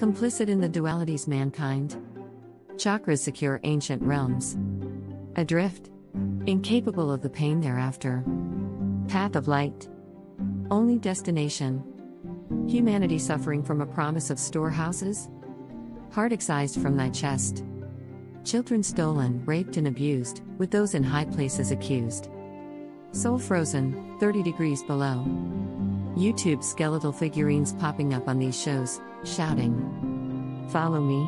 Complicit in the dualities mankind. Chakras secure ancient realms. Adrift. Incapable of the pain thereafter. Path of light. Only destination. Humanity suffering from a promise of storehouses? Heart excised from thy chest. Children stolen, raped, and abused, with those in high places accused. Soul frozen, 30 degrees below. YouTube skeletal figurines popping up on these shows, shouting, Follow me.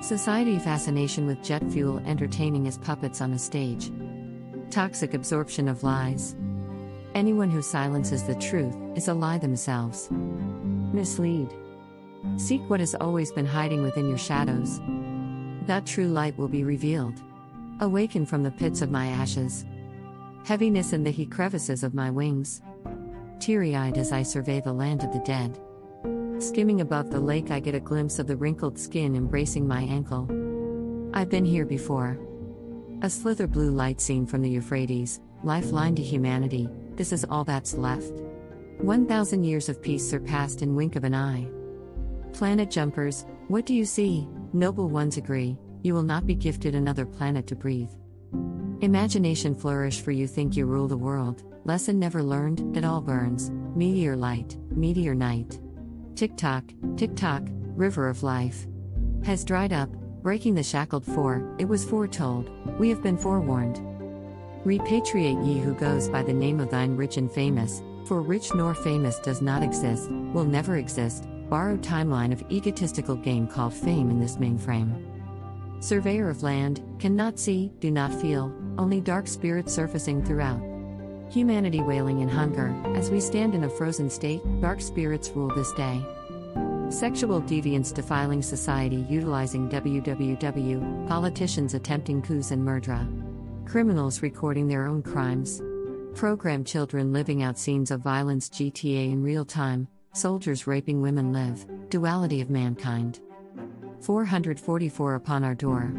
Society fascination with jet fuel entertaining as puppets on a stage. Toxic absorption of lies. Anyone who silences the truth is a lie themselves. Mislead. Seek what has always been hiding within your shadows. That true light will be revealed. Awaken from the pits of my ashes. Heaviness in the heat crevices of my wings. Teary eyed as I survey the land of the dead. Skimming above the lake, I get a glimpse of the wrinkled skin embracing my ankle. I've been here before. A slither blue light seen from the Euphrates, lifeline to humanity, this is all that's left. 1,000 years of peace surpassed in wink of an eye. Planet jumpers, what do you see? Noble ones agree, you will not be gifted another planet to breathe. Imagination flourish for you think you rule the world, lesson never learned, it all burns, meteor light, meteor night. Tick tock, tick tock, river of life. Has dried up, breaking the shackled four, it was foretold, we have been forewarned. Repatriate ye who goes by the name of thine rich and famous, for rich nor famous does not exist, will never exist, borrowed timeline of egotistical game called fame in this mainframe. Surveyor of land, cannot see, do not feel, only dark spirits surfacing throughout. Humanity wailing in hunger, as we stand in a frozen state, dark spirits rule this day. Sexual deviance defiling society utilizing www, politicians attempting coups and murder. Criminals recording their own crimes. Program children living out scenes of violence GTA in real time, soldiers raping women live, duality of mankind. 444 upon our door.